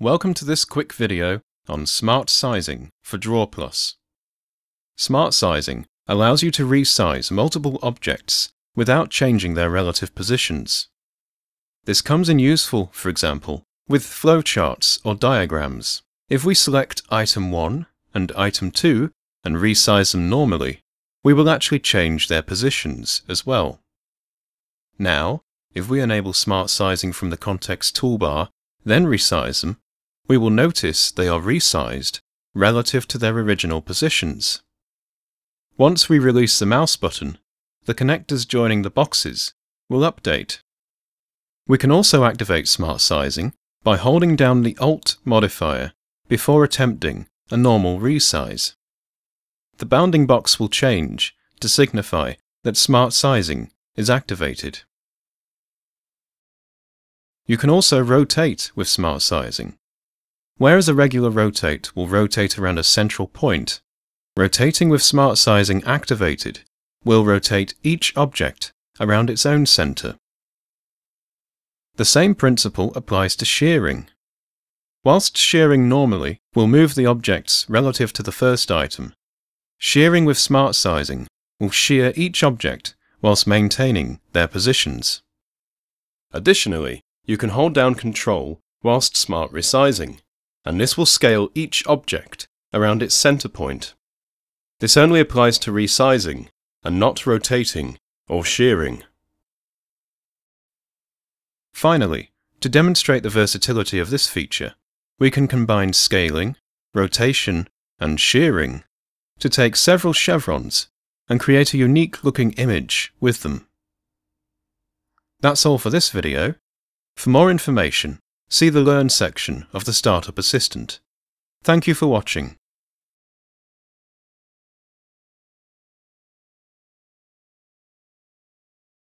Welcome to this quick video on Smart Sizing for DrawPlus. Smart Sizing allows you to resize multiple objects without changing their relative positions. This comes in useful, for example, with flowcharts or diagrams. If we select item 1 and item 2 and resize them normally, we will actually change their positions as well. Now, if we enable Smart Sizing from the Context toolbar, then resize them, we will notice they are resized relative to their original positions. Once we release the mouse button, the connectors joining the boxes will update. We can also activate Smart Sizing by holding down the Alt modifier before attempting a normal resize. The bounding box will change to signify that Smart Sizing is activated. You can also rotate with Smart Sizing. Whereas a regular rotate will rotate around a central point, rotating with Smart Sizing activated will rotate each object around its own center. The same principle applies to shearing. Whilst shearing normally will move the objects relative to the first item, shearing with Smart Sizing will shear each object whilst maintaining their positions. Additionally, you can hold down Control whilst smart resizing, and this will scale each object around its center point. This only applies to resizing and not rotating or shearing. Finally, to demonstrate the versatility of this feature, we can combine scaling, rotation, and shearing to take several chevrons and create a unique looking image with them. That's all for this video. For more information, see the Learn section of the Startup Assistant. Thank you for watching.